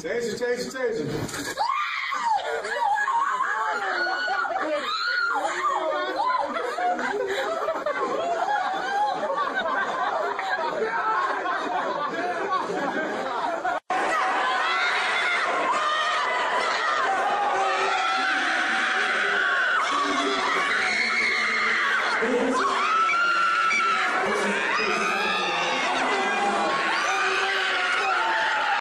Taser, taser, taser.